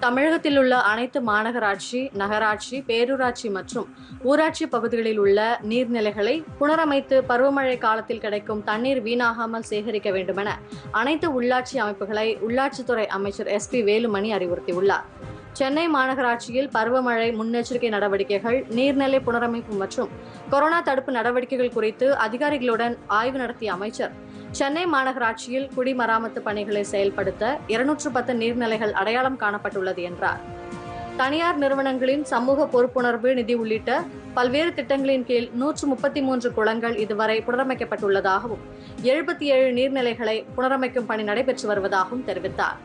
தமிழகத்தில் உள்ள அனைத்து மாநகராட்சி நகராட்சி பேரூராட்சி மற்றும் ஊராட்சி பகுதிகளில் உள்ள நீர்நிலைகளை புனரமைத்து பருவமழை காலத்தில் கிடைக்கும் தண்ணீர் வீணாகாமல் சேகரிக்க வேண்டுமென அனைத்து உள்ளாட்சி அமைப்புகளை உள்ளாட்சித்துறை அமைச்சர் எஸ் பி வேலுமணி அறிவுறுத்தியுள்ளார். சென்னை மாநகராட்சியில் பருவமழை முன்னெச்சரிக்கை நடவடிக்கைகள் நீர்நிலை புனரமைப்பு மற்றும் கொரோனா தடுப்பு நடவடிக்கைகள் குறித்து அதிகாரிகளுடன் ஆய்வு நடத்திய அமைச்சர் சென்னை மாநகராட்சியில் குடிமராமத்து பணிகளை செயல்படுத்த இருநூற்று பத்து நீர்நிலைகள் அடையாளம் காணப்பட்டுள்ளது என்றார். தனியார் நிறுவனங்களின் சமூக பொறுப்புணர்வு நிதி உள்ளிட்ட பல்வேறு திட்டங்களின் கீழ் நூற்று முப்பத்தி மூன்று குளங்கள் இதுவரை புனரமைக்கப்பட்டுள்ளதாகவும் எழுபத்தி ஏழு நீர்நிலைகளை புனரமைக்கும் பணி நடைபெற்று வருவதாகவும் தெரிவித்தார்.